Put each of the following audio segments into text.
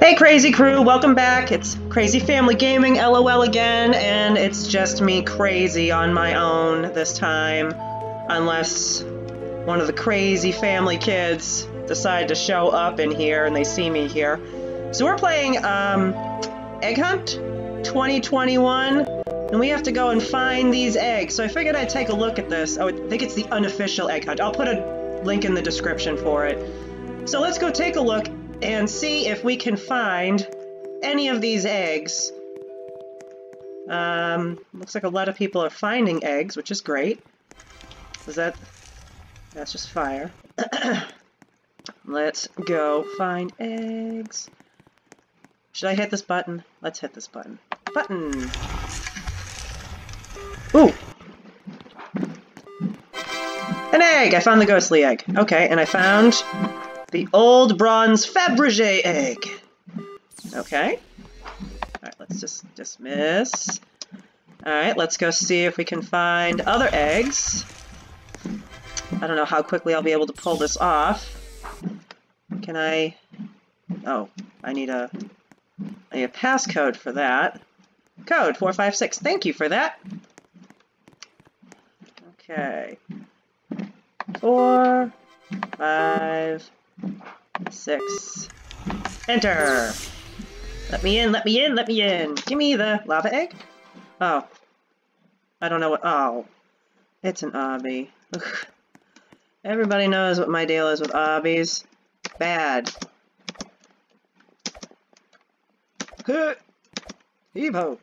Hey Crazy Crew, welcome back. It's Crazee Family Gaming, LOL again, and it's just me crazy on my own this time. Unless one of the crazy family kids decide to show up in here and they see me here. So we're playing um, Egg Hunt 2021, and we have to go and find these eggs. So I figured I'd take a look at this. Oh, I think it's the unofficial Egg Hunt. I'll put a link in the description for it. So let's go take a look and see if we can find any of these eggs. Um, looks like a lot of people are finding eggs, which is great. Is that... That's just fire. Let's go find eggs. Should I hit this button? Let's hit this button. Button! Ooh! An egg! I found the ghostly egg. Okay, and I found the old bronze Fabergé egg. Okay. Alright, let's just dismiss. Alright, let's go see if we can find other eggs. I don't know how quickly I'll be able to pull this off. Can I... Oh, I need a, I need a passcode for that. Code 456. Thank you for that. Okay. Four, five, six. Enter! Let me in, let me in, let me in! Give me the lava egg? Oh. I don't know what- oh. It's an obby. Ugh. Everybody knows what my deal is with obbies. Bad. Evo.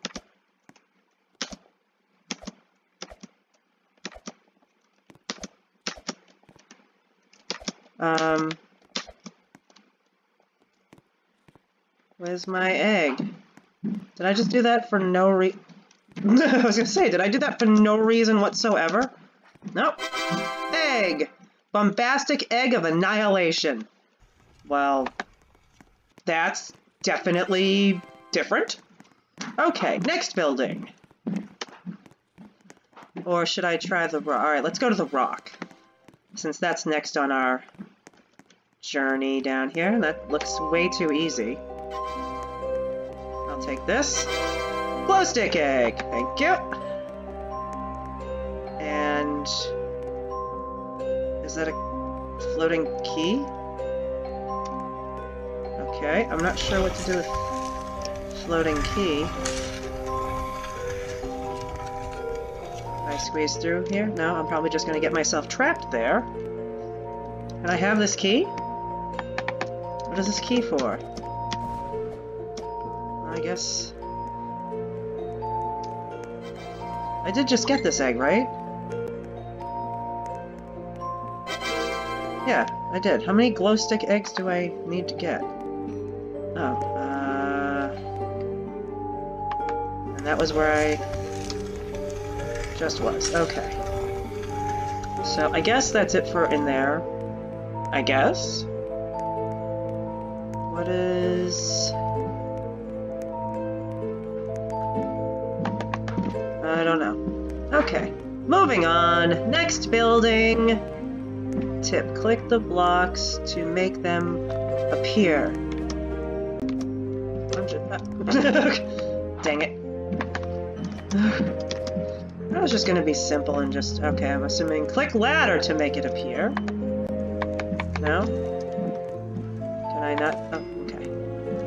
Um, where's my egg? Did I just do that for no re- I was gonna say, did I do that for no reason whatsoever? Nope. Egg! Bombastic egg of annihilation. Well, that's definitely different. Okay, next building. Or should I try the rock? Alright, let's go to the rock. Since that's next on our journey down here. That looks way too easy. Take this. Glow stick egg! Thank you! And... Is that a floating key? Okay, I'm not sure what to do with floating key. I squeeze through here? No, I'm probably just gonna get myself trapped there. Can I have this key? What is this key for? I. I did just get this egg, right? Yeah, I did. How many glow stick eggs do I need to get? Oh, uh... And that was where I just was. Okay. So I guess that's it for in there. I guess. What is... Moving on. Next building. Tip. Click the blocks to make them appear. Uh, dang it. That was just going to be simple and just... Okay, I'm assuming click ladder to make it appear. No? Can I not? Oh, okay.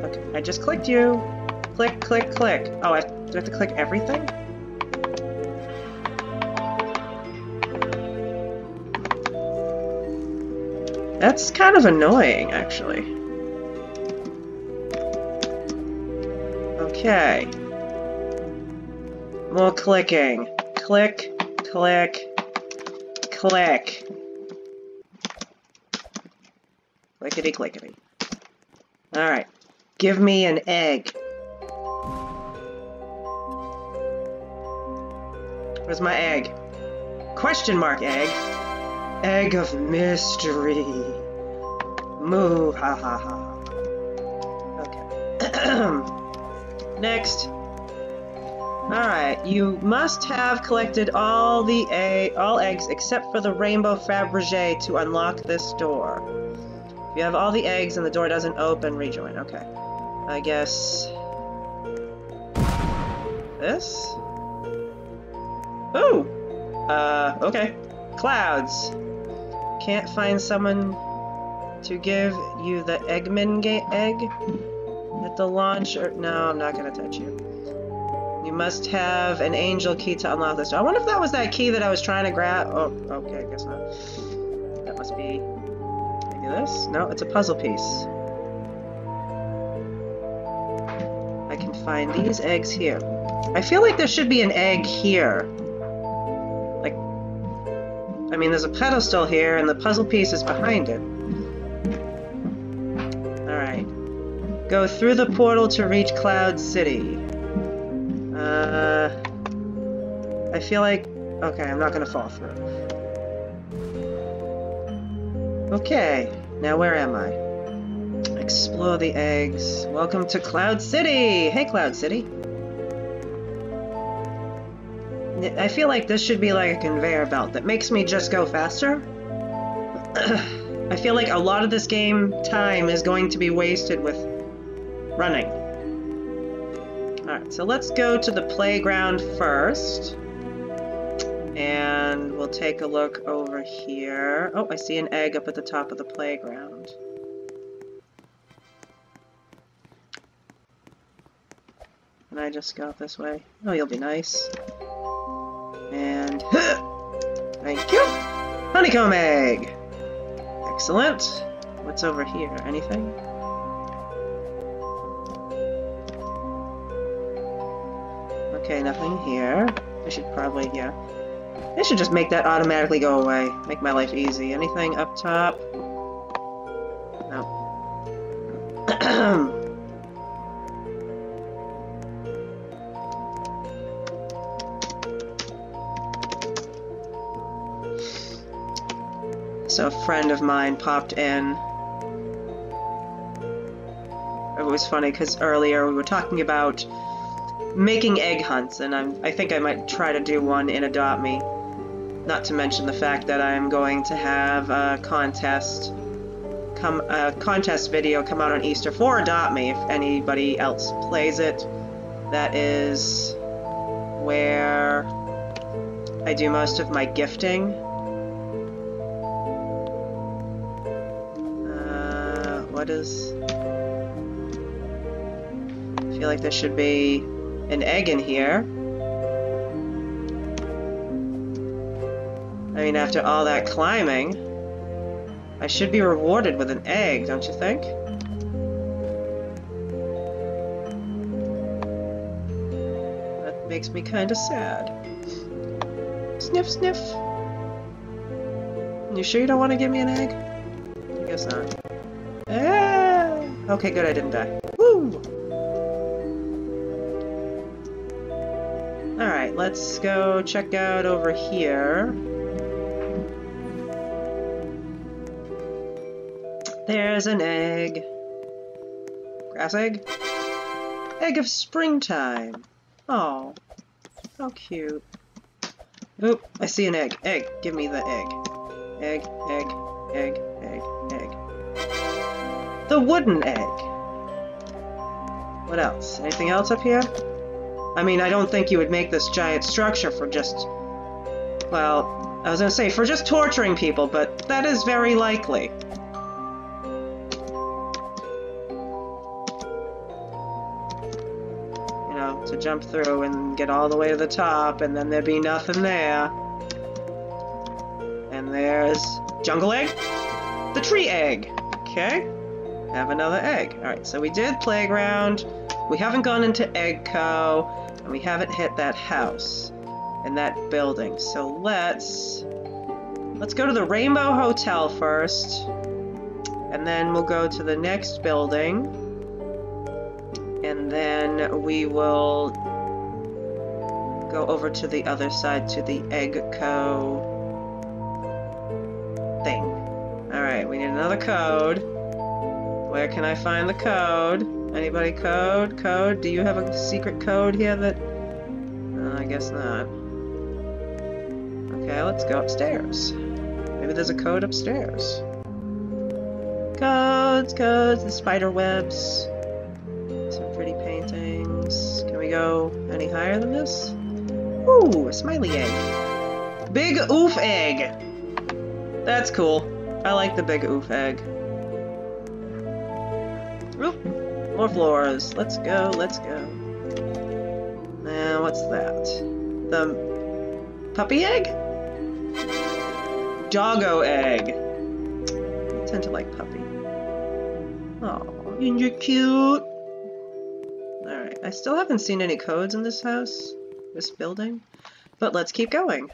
Okay, I just clicked you. Click, click, click. Oh, I, do I have to click everything? That's kind of annoying, actually. Okay. More clicking. Click, click, click. Clickety clickety. Alright. Give me an egg. Where's my egg? Question mark egg. Egg of mystery. Moo ha ha ha. Okay. Next. Alright, you must have collected all the a all eggs except for the rainbow Fabergé to unlock this door. If you have all the eggs and the door doesn't open, rejoin. Okay. I guess... This? Ooh! Uh, okay. Clouds. Can't find someone to give you the Eggman egg at the launch? Or no, I'm not gonna touch you. You must have an angel key to unlock this. I wonder if that was that key that I was trying to grab. Oh, okay, I guess not. That must be this? No, it's a puzzle piece. I can find these eggs here. I feel like there should be an egg here. I mean, there's a pedestal here, and the puzzle piece is behind it. Alright. Go through the portal to reach Cloud City. Uh, I feel like... Okay, I'm not gonna fall through. Okay, now where am I? Explore the eggs. Welcome to Cloud City! Hey, Cloud City. I feel like this should be like a conveyor belt that makes me just go faster. I feel like a lot of this game time is going to be wasted with running. Alright, so let's go to the playground first. And we'll take a look over here. Oh, I see an egg up at the top of the playground. And I just go this way? Oh, you'll be nice. Thank you! Honeycomb egg! Excellent. What's over here? Anything? Okay, nothing here. I should probably, yeah. I should just make that automatically go away. Make my life easy. Anything up top? So a friend of mine popped in. It was funny because earlier we were talking about making egg hunts, and I'm, I think I might try to do one in Adopt Me. Not to mention the fact that I'm going to have a contest, come a contest video come out on Easter for Adopt Me if anybody else plays it. That is where I do most of my gifting. Is... I feel like there should be an egg in here. I mean, after all that climbing, I should be rewarded with an egg, don't you think? That makes me kind of sad. Sniff, sniff. You sure you don't want to give me an egg? I guess not. Ah! Okay, good, I didn't die. Woo! Alright, let's go check out over here. There's an egg. Grass egg? Egg of springtime. Oh, how cute. Oop, I see an egg. Egg, give me the egg. Egg, egg, egg, egg, egg. The wooden egg. What else? Anything else up here? I mean, I don't think you would make this giant structure for just... Well, I was gonna say, for just torturing people, but that is very likely. You know, to jump through and get all the way to the top, and then there'd be nothing there. And there's... Jungle egg? The tree egg. Okay have another egg. Alright, so we did playground, we haven't gone into Eggco, and we haven't hit that house and that building. So let's let's go to the Rainbow Hotel first, and then we'll go to the next building, and then we will go over to the other side to the Eggco thing. Alright, we need another code. Where can I find the code? Anybody code? Code? Do you have a secret code here that... Uh, I guess not. Okay, let's go upstairs. Maybe there's a code upstairs. Codes, codes, the spider webs. Some pretty paintings. Can we go any higher than this? Ooh, a smiley egg. Big oof egg! That's cool. I like the big oof egg. More floors. Let's go, let's go. Now, what's that? The puppy egg? Doggo egg. I tend to like puppy. Oh, you're cute. Alright, I still haven't seen any codes in this house, this building, but let's keep going.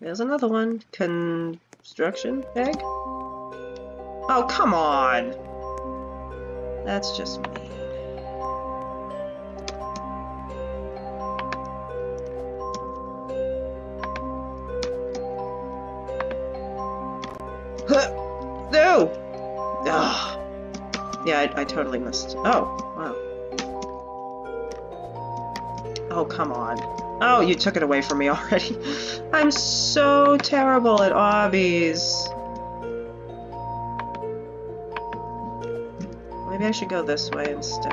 There's another one. Construction egg? Oh, come on! That's just me. No! Ugh. Yeah, I, I totally missed. Oh, wow. Oh, come on. Oh, you took it away from me already. I'm so terrible at obbies. Maybe I should go this way instead.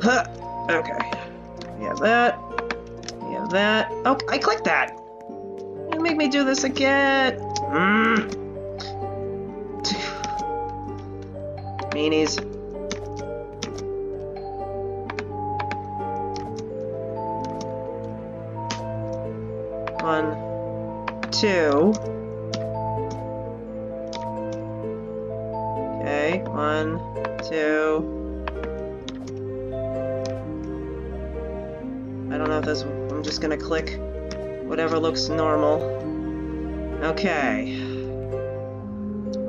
Huh. Okay. We have that. We have that. Oh, I clicked that! You make me do this again! Mmm. Meanies. One, two. One, two. I don't know if this. I'm just gonna click whatever looks normal. Okay.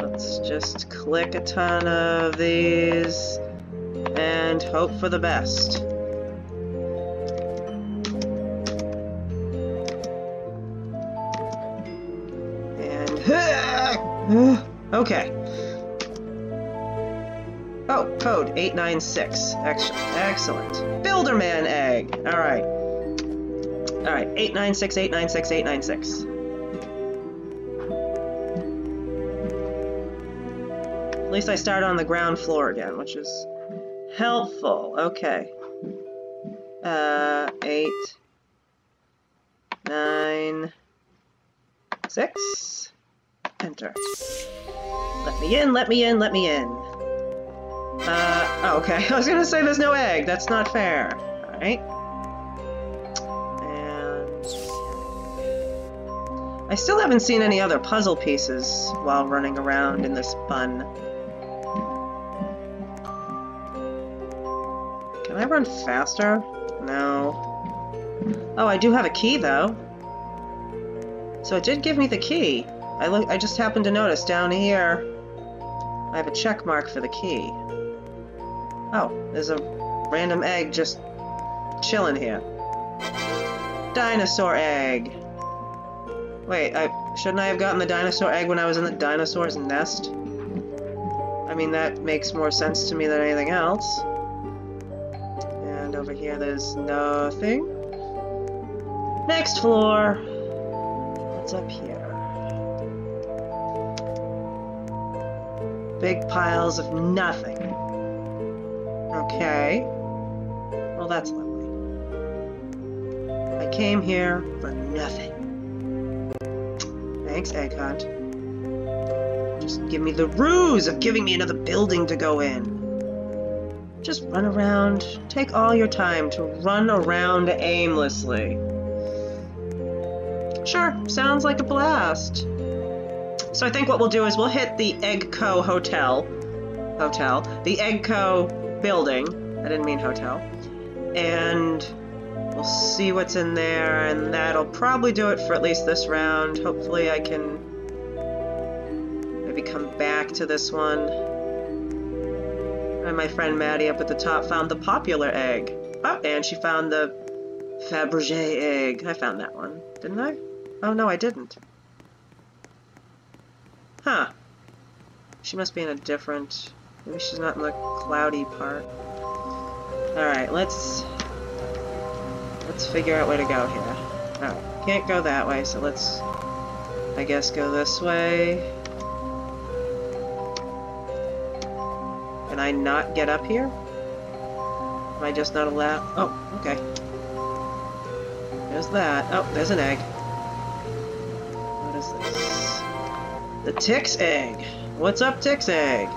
Let's just click a ton of these and hope for the best. And okay. 896. Excellent. excellent. Builderman egg. All right. All right. 896 896 896. At least I start on the ground floor again, which is helpful. Okay. Uh, eight, nine, six, enter. Let me in, let me in, let me in. Uh, oh, okay. I was gonna say there's no egg. That's not fair. Alright. And... I still haven't seen any other puzzle pieces while running around in this bun. Can I run faster? No. Oh, I do have a key, though. So it did give me the key. I look. I just happened to notice down here. I have a check mark for the key. Oh, there's a random egg just chilling here. Dinosaur egg. Wait, I shouldn't I have gotten the dinosaur egg when I was in the dinosaur's nest? I mean, that makes more sense to me than anything else. And over here, there's nothing. Next floor. What's up here? Big piles of nothing. Okay. Well, that's lovely. I came here for nothing. Thanks, Egg Hunt. Just give me the ruse of giving me another building to go in. Just run around. Take all your time to run around aimlessly. Sure, sounds like a blast. So I think what we'll do is we'll hit the Egg Co. Hotel. Hotel. The Egg Co. building. I didn't mean hotel. And we'll see what's in there, and that'll probably do it for at least this round. Hopefully I can maybe come back to this one. And my friend Maddie up at the top found the popular egg. Oh, and she found the Fabergé egg. I found that one, didn't I? Oh, no, I didn't. Huh. She must be in a different... Maybe she's not in the cloudy part. Alright, let's... Let's figure out where to go here. Alright, can't go that way, so let's... I guess go this way. Can I not get up here? Am I just not allowed? Oh, okay. There's that. Oh, there's an egg. What is this? The Tick's egg. What's up, Tick's egg?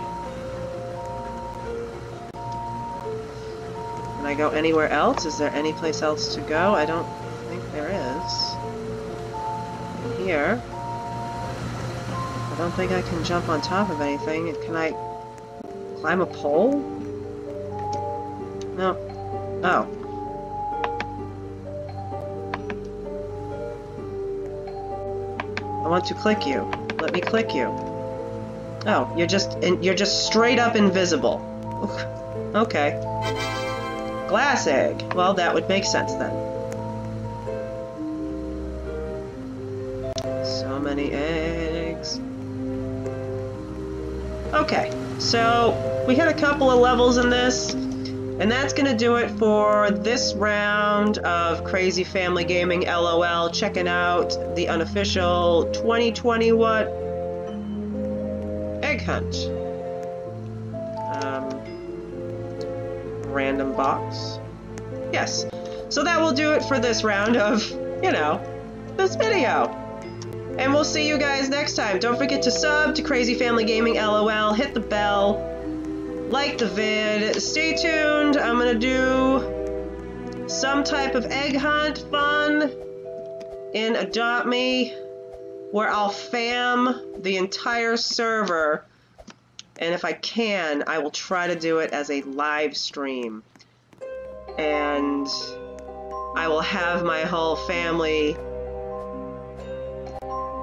I go anywhere else? Is there any place else to go? I don't think there is. In here. I don't think I can jump on top of anything. Can I climb a pole? No. Oh. I want to click you. Let me click you. Oh, you're just you're just straight up invisible. Okay. Glass egg. Well, that would make sense then. So many eggs. Okay, so we had a couple of levels in this, and that's going to do it for this round of Crazee Family Gaming LOL. Checking out the unofficial 2020 what egg hunt. Um, random box. Yes. So that will do it for this round of, you know, this video. And we'll see you guys next time. Don't forget to sub to Crazee Family Gaming LOL, hit the bell, like the vid, stay tuned. I'm gonna do some type of egg hunt fun in Adopt Me where I'll fam the entire server. And if I can, I will try to do it as a live stream. And I will have my whole family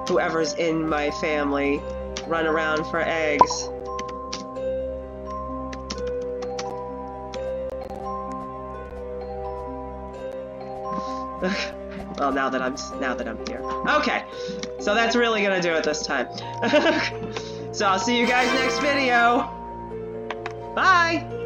whoever's in my family run around for eggs. well, now that I'm now that I'm here. Okay, so that's really gonna do it this time. so I'll see you guys next video. Bye.